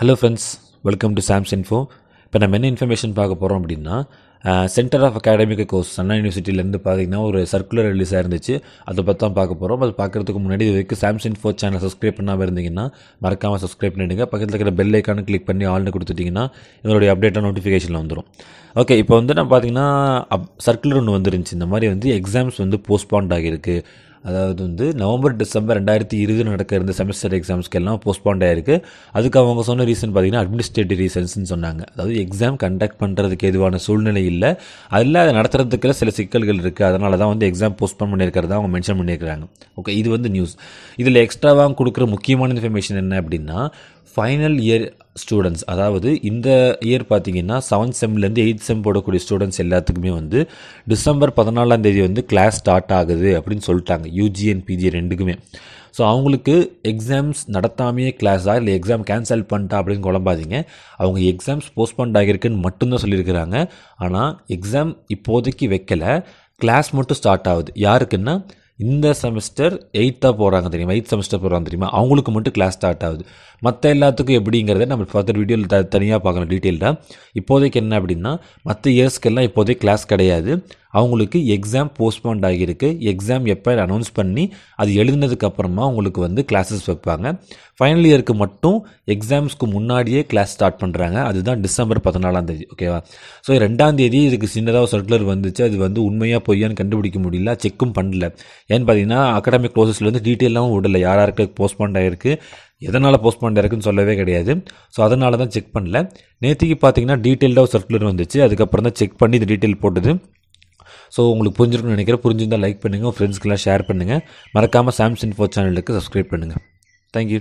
Hello friends welcome to Sam's info இப்போ நம்ம என்ன இன்ஃபர்மேஷன் பார்க்க போகிறோம் அப்படின்னா centre of academic course Anna யூனிவர்சிட்டியிலேருந்து பார்த்தீங்கன்னா ஒரு சர்க்குலர் ரிலீஸ் ஆயிருந்துச்சு அதை பற்றி தான் பார்க்க போகிறோம் அது பார்க்குறதுக்கு முன்னாடி இது வரைக்கும் சாம்ஸ் இன்ஃபோ சேனல் சப்ஸ்கிரைப் பண்ணாமல் இருந்தீங்கன்னா மறக்காமல் சப்ஸ்கிரைப் பண்ணிடுங்க. பக்கத்தில் இருக்கிற பெல் ஐக்கானு கிளிக் பண்ணி ஆல்னு கொடுத்துட்டிங்கன்னா எங்களுடைய அப்டேட்டாக நோட்டிஃபிகேஷனில் வந்துடும் ஓகே இப்போ வந்து நான் பார்த்தீங்கன்னா அப் சர்க்குலர் ஒன்று வந்துருந்துச்சு. இந்த மாதிரி வந்து எக்ஸாம்ஸ் வந்து போஸ்ட்பாண்ட் ஆகியிருக்கு. அதாவது வந்து நவம்பர் டிசம்பர் ரெண்டாயிரத்தி இருபது நடக்க இருந்த செமஸ்டர் எக்ஸாம்ஸ்க்கெல்லாம் போஸ்ட்பாண்ட் ஆயிருக்கு. அதுக்கு அவங்க சொன்ன ரீசன் பார்த்தீங்கன்னா அட்மினிஸ்ட்ரேட்டிவ் ரீசன்ஸ்னு சொன்னாங்க. அதாவது எக்ஸாம் கண்டக்ட் பண்ணுறதுக்கு எதுவான சூழ்நிலை இல்லை. அதில் அதை நடத்துறதுக்குள்ள சில சிக்கல்கள் இருக்குது அதனால தான் வந்து எக்ஸாம் போஸ்ட்போன் பண்ணியிருக்கிறதா அவங்க மென்ஷன் பண்ணியிருக்கிறாங்க. ஓகே இது வந்து நியூஸ் இதில் எக்ஸ்ட்ராவாக கொடுக்குற முக்கியமான இன்ஃபர்மேஷன் என்ன அப்படின்னா ஃபைனல் இயர் ஸ்டூடெண்ட்ஸ் அதாவது இந்த இயர் பார்த்தீங்கன்னா செவன்த் செம்லேருந்து எயித் செம் போடக்கூடிய ஸ்டூடெண்ட்ஸ் எல்லாத்துக்குமே வந்து டிசம்பர் பதினாலாம் தேதி வந்து கிளாஸ் ஸ்டார்ட் ஆகுது அப்படின்னு சொல்லிட்டாங்க. யூஜி அண்ட் பிஜி ரெண்டுக்குமே. ஸோ அவங்களுக்கு எக்ஸாம்ஸ் நடத்தாமையே கிளாஸா இல்லை எக்ஸாம் கேன்சல் பண்ணிட்டா அப்படின்னு குழம்பாதீங்க. அவங்க எக்ஸாம்ஸ் போஸ்ட்போண்ட் ஆகியிருக்குன்னு மட்டும்தான் சொல்லியிருக்கிறாங்க. ஆனால் எக்ஸாம் இப்போதைக்கு வைக்கல. கிளாஸ் மட்டும் ஸ்டார்ட் ஆகுது. யாருக்குன்னா இந்த செமஸ்டர் எயித்தாக போகிறாங்க தெரியுமா? எயித் செமஸ்டர் போகிறாங்க தெரியுமா? அவங்களுக்கு மட்டும் கிளாஸ் ஸ்டார்ட் ஆகுது. மற்ற எல்லாத்துக்கும் எப்படிங்கிறத நம்ம ஃபர்தர் வீடியோவில் த தனியாக பார்க்கலாம் டீட்டெயில்டாக இப்போதைக்கு என்ன அப்படின்னா மற்ற இயர்ஸ்க்கெல்லாம் இப்போதைக்கு கிளாஸ் கிடையாது. அவங்களுக்கு எக்ஸாம் போஸ்ட்போண்ட் ஆகியிருக்கு. எக்ஸாம் எப்போ அனௌன்ஸ் பண்ணி அது எழுதினதுக்கப்புறமா அவங்களுக்கு வந்து கிளாஸஸ் வைப்பாங்க. ஃபைனல் இயருக்கு மட்டும் எக்ஸாம்ஸ்க்கு முன்னாடியே கிளாஸ் ஸ்டார்ட் பண்ணுறாங்க அதுதான் டிசம்பர் பதினாலாம் தேதி ஓகேவா ஸோ ரெண்டாம் தேதி இதுக்கு சின்னதாக ஒரு சர்க்குலர் வந்துச்சு. அது வந்து உண்மையாக பொய்யான்னு கண்டுபிடிக்க முடியல. செக்கும் பண்ணல. ஏன்னு பார்த்தீங்கன்னா அகாடமிக் க்ளோசஸ்லேருந்து டீட்டெயிலாகவும் விடல. யார் யாருக்கு போஸ்ட்போண்ட் ஆகிருக்கு எதனால் போஸ்ட்போண்ட் ஆயிருக்குன்னு சொல்லவே கிடையாது. ஸோ அதனால தான் செக் பண்ணல நேற்றுக்கு பார்த்தீங்கன்னா டீட்டெயில்டாக ஒரு சர்க்குலர் வந்துச்சு. அதுக்கப்புறம் தான் செக் பண்ணி இது டீட்டெயில் போட்டது. ஸோ உங்களுக்கு புரிஞ்சிருக்கணும்னு நினைக்கிறேன். புரிஞ்சிருந்தால் லைக் பண்ணுங்கள் ஃப்ரெண்ட்ஸ்க்கெல்லாம் ஷேர் பண்ணுங்கள் மறக்காமல் சாம்சங் ஃபோர் சேனலுக்கு சப்ஸ்கிரைப் பண்ணுங்கள் தேங்க்யூ